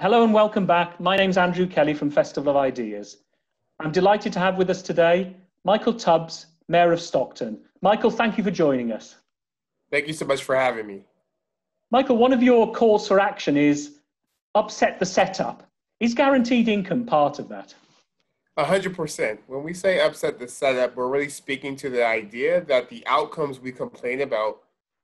Hello and welcome back. My name's Andrew Kelly from Festival of Ideas. I'm delighted to have with us today Michael Tubbs, Mayor of Stockton. Michael, thank you for joining us. Thank you so much for having me. Michael, one of your calls for action is upset the setup. Is guaranteed income part of that? 100%. When we say upset the setup, we're really speaking to the idea that the outcomes we complain about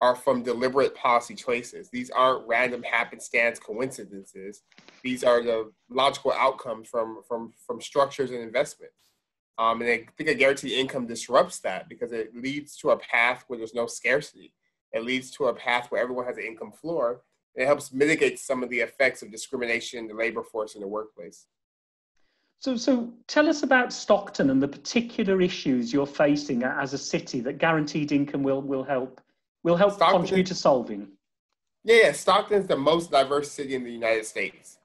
are from deliberate policy choices. These aren't random happenstance coincidences. These are the logical outcomes from from from structures and investments. Um, and I think a guaranteed income disrupts that because it leads to a path where there's no scarcity. It leads to a path where everyone has an income floor. And it helps mitigate some of the effects of discrimination in the labor force in the workplace. So, so tell us about Stockton and the particular issues you're facing as a city that guaranteed income will, will help will help Stockton, contribute to solving. Yeah, yeah, Stockton is the most diverse city in the United States,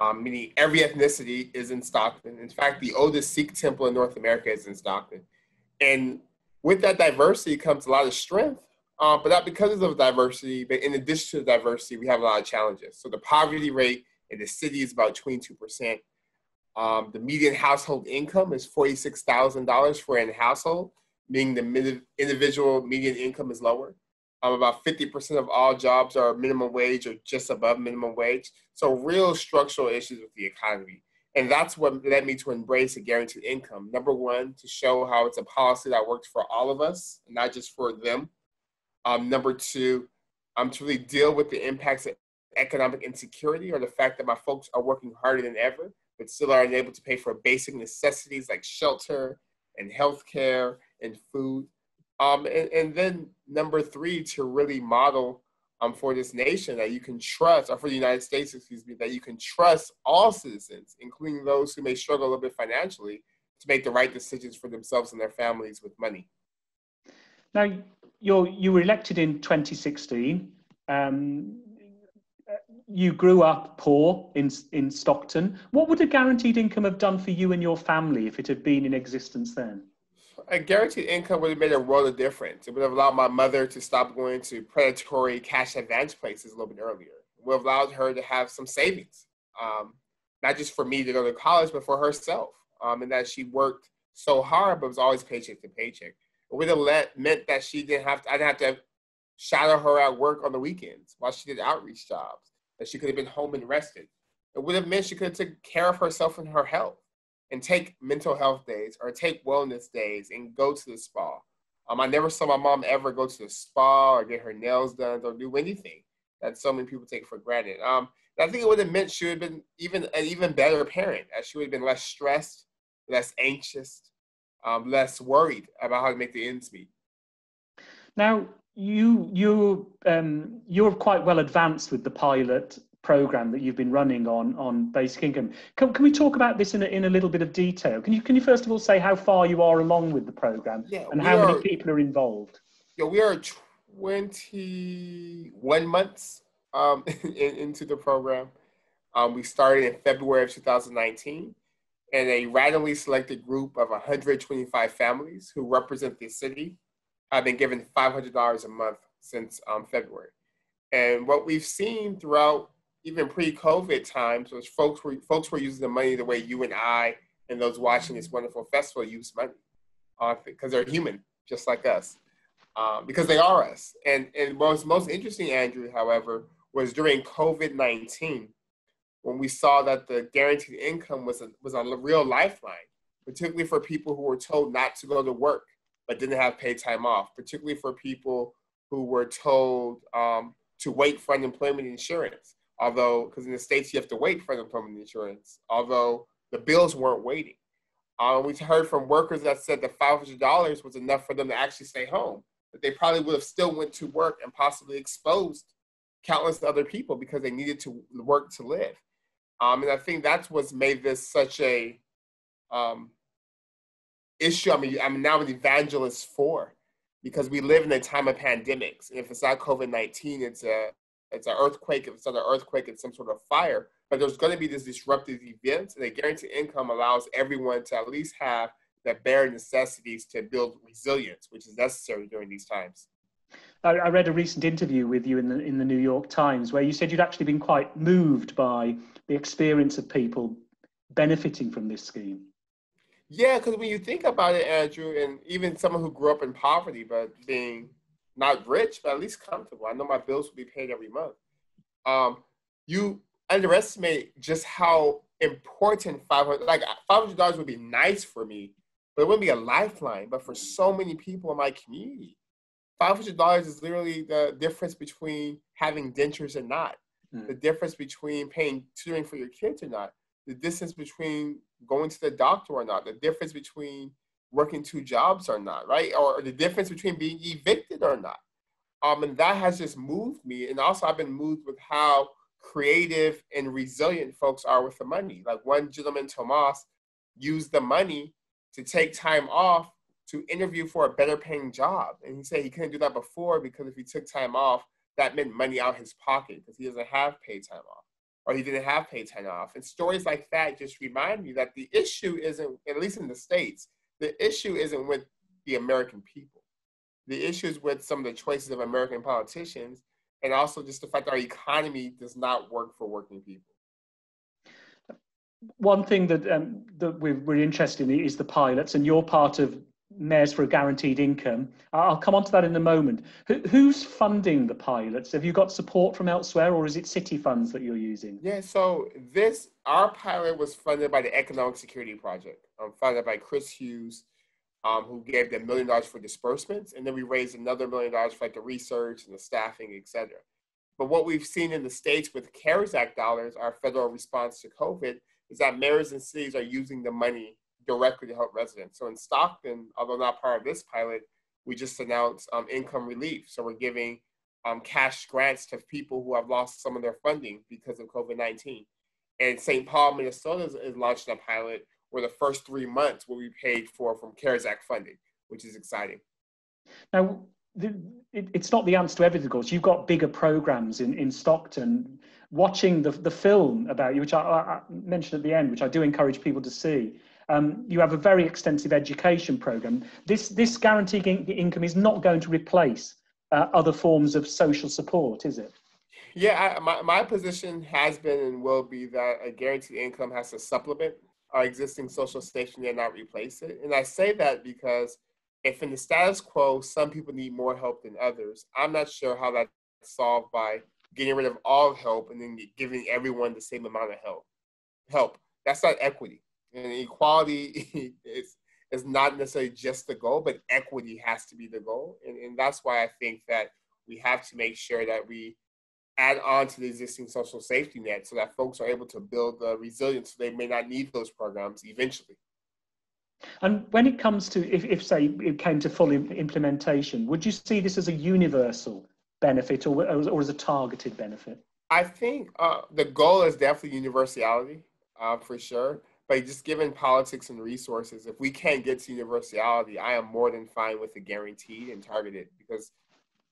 um, meaning every ethnicity is in Stockton. In fact, the oldest Sikh temple in North America is in Stockton. And with that diversity comes a lot of strength, um, but not because of diversity, but in addition to the diversity, we have a lot of challenges. So the poverty rate in the city is about 22%. Um, the median household income is $46,000 for an household, meaning the individual median income is lower. Um, about 50% of all jobs are minimum wage or just above minimum wage. So real structural issues with the economy. And that's what led me to embrace a guaranteed income. Number one, to show how it's a policy that works for all of us, not just for them. Um, number two, um, to really deal with the impacts of economic insecurity or the fact that my folks are working harder than ever, but still are unable to pay for basic necessities like shelter and healthcare and food. Um, and, and then number three, to really model um, for this nation that you can trust, or for the United States, excuse me, that you can trust all citizens, including those who may struggle a little bit financially, to make the right decisions for themselves and their families with money. Now, you you were elected in 2016. Um, you grew up poor in in Stockton. What would a guaranteed income have done for you and your family if it had been in existence then? A guaranteed income would have made a world of difference. It would have allowed my mother to stop going to predatory cash advance places a little bit earlier. It would have allowed her to have some savings, um, not just for me to go to college, but for herself. Um, and that she worked so hard, but was always paycheck to paycheck. It would have let, meant that she didn't have to, I didn't have to shadow her at work on the weekends while she did outreach jobs, that she could have been home and rested. It would have meant she could have taken care of herself and her health and take mental health days or take wellness days and go to the spa. Um, I never saw my mom ever go to the spa or get her nails done or do anything that so many people take for granted. Um, I think it would have meant she would have been even an even better parent, as she would have been less stressed, less anxious, um, less worried about how to make the ends meet. Now, you you um, you're quite well advanced with the pilot program that you've been running on on basic income. Can, can we talk about this in a, in a little bit of detail? Can you can you first of all say how far you are along with the program yeah, and how are, many people are involved? Yeah, we are 21 months um, in, into the program. Um, we started in February of 2019, and a randomly selected group of 125 families who represent the city have been given $500 a month since um, February. And what we've seen throughout even pre-COVID times, was folks were folks were using the money the way you and I and those watching this wonderful festival use money, because they're human, just like us, um, because they are us. And and what was most interesting, Andrew, however, was during COVID nineteen, when we saw that the guaranteed income was a was a real lifeline, particularly for people who were told not to go to work but didn't have paid time off, particularly for people who were told um, to wait for unemployment insurance although because in the states you have to wait for unemployment insurance, although the bills weren't waiting. Um, we heard from workers that said that $500 was enough for them to actually stay home, but they probably would have still went to work and possibly exposed countless other people because they needed to work to live. Um, and I think that's what's made this such a um, issue. I mean, I'm now an evangelist for because we live in a time of pandemics. And if it's not COVID 19, it's a it's an earthquake, if it's not an earthquake, it's some sort of fire. But there's going to be this disruptive event, and a guaranteed income allows everyone to at least have the bare necessities to build resilience, which is necessary during these times. I, I read a recent interview with you in the in the New York Times where you said you'd actually been quite moved by the experience of people benefiting from this scheme. Yeah, because when you think about it, Andrew, and even someone who grew up in poverty but being not rich, but at least comfortable, I know my bills will be paid every month. Um, you underestimate just how important 500 like $500 would be nice for me but it wouldn't be a lifeline. But for so many people in my community $500 is literally the difference between having dentures and not. Mm. the difference between paying tutoring for your kids or not. The distance between going to the doctor or not. The difference between working two jobs or not right or the difference between being evicted or not um, and that has just moved me and also i've been moved with how creative and resilient folks are with the money. Like one gentleman, Tomas, used the money to take time off to interview for a better paying job. And he said he couldn't do that before because if he took time off, that meant money out of his pocket because he doesn't have paid time off or he didn't have paid time off. And stories like that just remind me that the issue isn't, at least in the States, the issue isn't with the American people. The issue is with some of the choices of American politicians and also just the fact that our economy does not work for working people. One thing that um, that we're, we're interested in is the pilots, and you're part of Mayors for a Guaranteed Income. I'll come on to that in a moment. who's funding the pilots? Have you got support from elsewhere, or is it city funds that you're using? Yeah, so this our pilot was funded by the Economic Security Project, um, funded by Chris Hughes, um, who gave them million dollars for disbursements, and then we raised another million dollars for like the research and the staffing, et cetera. But what we've seen in the states with CARES Act dollars, our federal response to COVID, is that mayors and cities are using the money directly to help residents. So in Stockton, although not part of this pilot, we just announced um, income relief. So we're giving um, cash grants to people who have lost some of their funding because of COVID 19. And St. Paul, Minnesota is, is launching a pilot where the first three months will be paid for from CARES Act funding, which is exciting. Now, the, it, it's not the answer to everything, of course. You've got bigger programs in, in Stockton. Watching the, the film about you, which I, I mentioned at the end, which I do encourage people to see, um, you have a very extensive education program. This, this guaranteed in- income is not going to replace uh, other forms of social support, is it? Yeah, I, my, my position has been and will be that a guaranteed income has to supplement our existing social safety net, not replace it. And I say that because if in the status quo, some people need more help than others, I'm not sure how that's solved by getting rid of all help and then giving everyone the same amount of help. Help. That's not equity. And equality is, is not necessarily just the goal, but equity has to be the goal. And, and that's why I think that we have to make sure that we add on to the existing social safety net so that folks are able to build the resilience so they may not need those programs eventually. And when it comes to, if, if say it came to full implementation, would you see this as a universal benefit or, or as a targeted benefit? I think uh, the goal is definitely universality uh, for sure. But just given politics and resources, if we can't get to universality, I am more than fine with a guaranteed and targeted because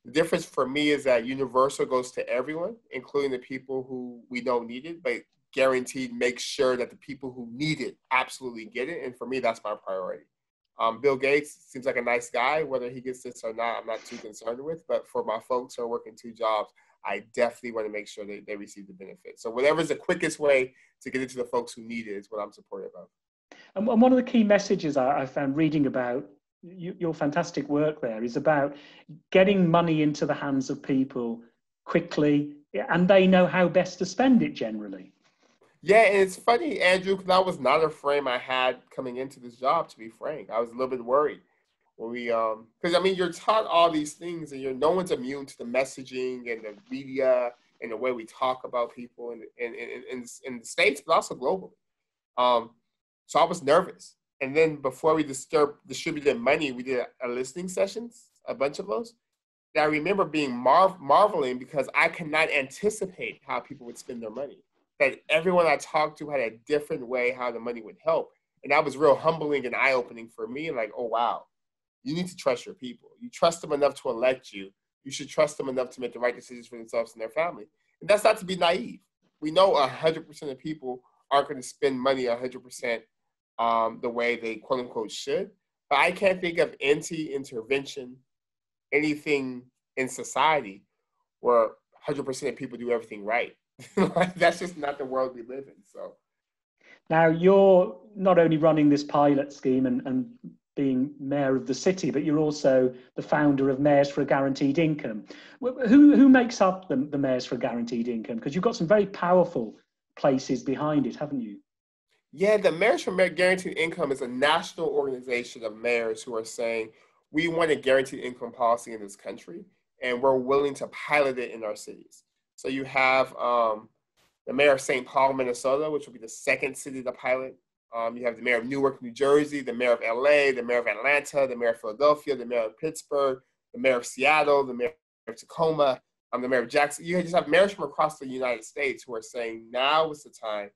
the difference for me is that universal goes to everyone, including the people who we know need it, but guaranteed makes sure that the people who need it absolutely get it. And for me, that's my priority. Um, Bill Gates seems like a nice guy. Whether he gets this or not, I'm not too concerned with. But for my folks who are working two jobs, I definitely want to make sure they, they receive the benefit. So whatever's the quickest way to get it to the folks who need it is what I'm supportive of. And one of the key messages I found reading about your fantastic work there is about getting money into the hands of people quickly and they know how best to spend it generally yeah and it's funny andrew because that was not a frame i had coming into this job to be frank i was a little bit worried when we um because i mean you're taught all these things and you're no one's immune to the messaging and the media and the way we talk about people in in, in, in, in the states but also globally um so i was nervous and then before we disturb, distributed money, we did a, a listening sessions, a bunch of those. And I remember being mar- marveling because I could not anticipate how people would spend their money. That everyone I talked to had a different way how the money would help. And that was real humbling and eye opening for me. And Like, oh, wow, you need to trust your people. You trust them enough to elect you. You should trust them enough to make the right decisions for themselves and their family. And that's not to be naive. We know 100% of people aren't going to spend money 100% um, the way they quote unquote should. But I can't think of anti intervention, anything in society where 100% of people do everything right. That's just not the world we live in. So now you're not only running this pilot scheme and, and being mayor of the city, but you're also the founder of Mayors for a Guaranteed Income. Who, who makes up the, the Mayors for a Guaranteed Income? Because you've got some very powerful places behind it, haven't you? Yeah, the Mayors for Guaranteed Income is a national organization of mayors who are saying we want a guaranteed income policy in this country, and we're willing to pilot it in our cities. So you have um, the mayor of St. Paul, Minnesota, which will be the second city to pilot um, you have the mayor of Newark, New Jersey, the mayor of LA, the mayor of Atlanta, the mayor of Philadelphia, the mayor of Pittsburgh, the mayor of Seattle, the mayor of Tacoma, um, the mayor of Jackson. You just have mayors from across the United States who are saying now is the time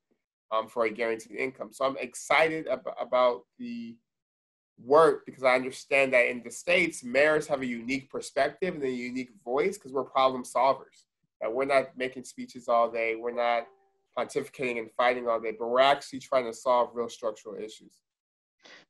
um, for a guaranteed income. So I'm excited ab- about the work because I understand that in the States, mayors have a unique perspective and a unique voice because we're problem solvers. That we're not making speeches all day. We're not pontificating and fighting all day, but we're actually trying to solve real structural issues.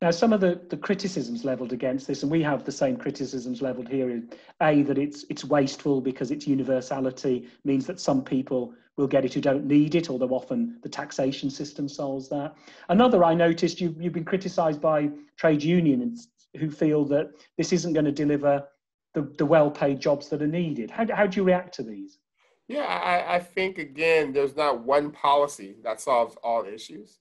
Now, some of the, the criticisms leveled against this, and we have the same criticisms leveled here, is A, that it's, it's wasteful because its universality means that some people will get it who don't need it, although often the taxation system solves that. Another, I noticed you, you've been criticised by trade unions who feel that this isn't going to deliver the, the well paid jobs that are needed. How, how do you react to these? Yeah, I, I think again, there's not one policy that solves all issues.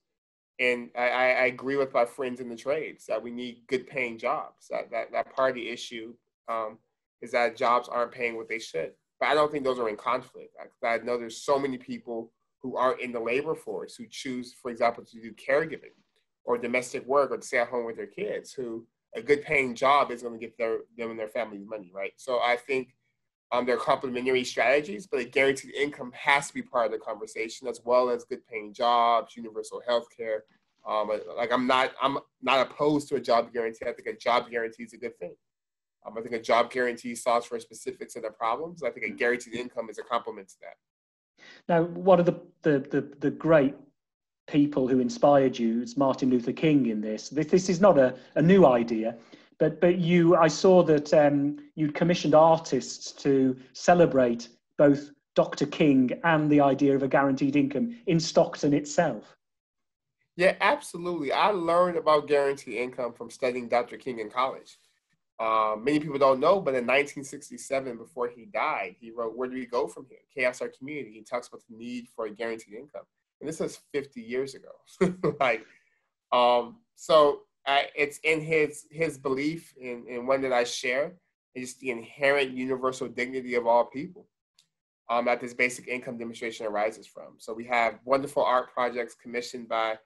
And I, I agree with my friends in the trades that we need good paying jobs. That that, that part of the issue um, is that jobs aren't paying what they should. But I don't think those are in conflict. I, I know there's so many people who aren't in the labor force who choose, for example, to do caregiving or domestic work or to stay at home with their kids who a good paying job is going to get their them and their families money, right? So I think um, they're complementary strategies, but a guaranteed income has to be part of the conversation as well as good paying jobs, universal health care. Um, like I'm not, I'm not opposed to a job guarantee. I think a job guarantee is a good thing. Um, I think a job guarantee solves for a specific set of problems. I think a guaranteed income is a complement to that. Now, one of the, the, the, the great people who inspired you is Martin Luther King in this. This, this is not a, a new idea. But but you, I saw that um, you'd commissioned artists to celebrate both Dr. King and the idea of a guaranteed income in Stockton itself. Yeah, absolutely. I learned about guaranteed income from studying Dr. King in college. Uh, many people don't know, but in 1967, before he died, he wrote, Where do we go from here? Chaos or Community. He talks about the need for a guaranteed income. And this is 50 years ago. like, um, so I, it's in his his belief in one that I share. It's the inherent universal dignity of all people um, that this basic income demonstration arises from. So we have wonderful art projects commissioned by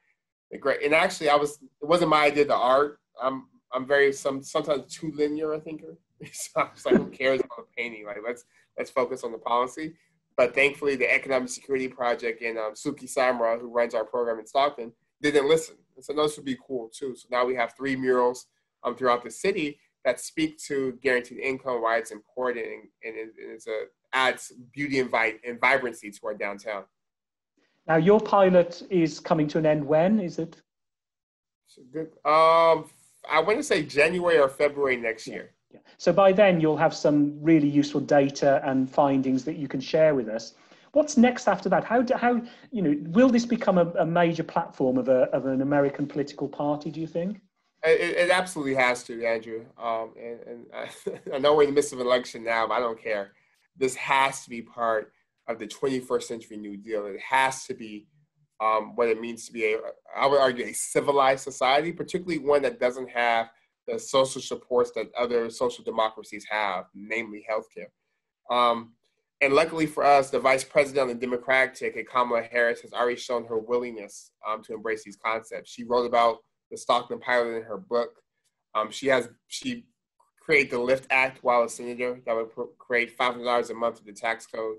the great. And actually, I was it wasn't my idea. The art. I'm I'm very some sometimes too linear a thinker. so I was like, who cares about the painting? Like let's let's focus on the policy. But thankfully, the Economic Security Project and um, Sukhi Samra, who runs our program in Stockton, didn't listen. And so those would be cool too. So now we have three murals um, throughout the city that speak to guaranteed income, why it's important, and, and it, it's a, adds beauty and, vi- and vibrancy to our downtown. Now, your pilot is coming to an end when? Is it? Good. Um, I want to say January or February next year. Yeah. So by then, you'll have some really useful data and findings that you can share with us. What's next after that? How, do, how you know, will this become a, a major platform of, a, of an American political party, do you think? It, it absolutely has to, Andrew. Um, and, and I, I know we're in the midst of an election now, but I don't care. This has to be part of the 21st century New Deal. It has to be um, what it means to be a, I would argue, a civilized society, particularly one that doesn't have the social supports that other social democracies have, namely healthcare. Um, and luckily for us, the vice president on the Democratic ticket, Kamala Harris, has already shown her willingness um, to embrace these concepts. She wrote about the Stockton pilot in her book. Um, she has she created the LIFT Act while a senator that would create $500 a month of the tax code.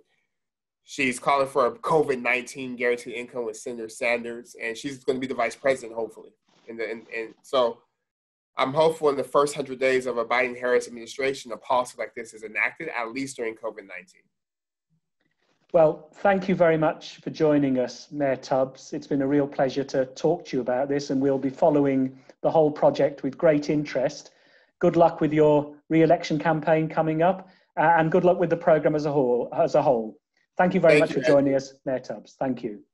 She's calling for a COVID 19 guaranteed income with Senator Sanders, and she's going to be the vice president, hopefully. And, and, and so I'm hopeful in the first 100 days of a Biden Harris administration, a policy like this is enacted, at least during COVID 19. Well, thank you very much for joining us, Mayor Tubbs. It's been a real pleasure to talk to you about this, and we'll be following the whole project with great interest. Good luck with your re election campaign coming up, uh, and good luck with the program as a whole. As a whole. Thank you very Thank much you, for joining us, Mayor Tubbs. Thank you.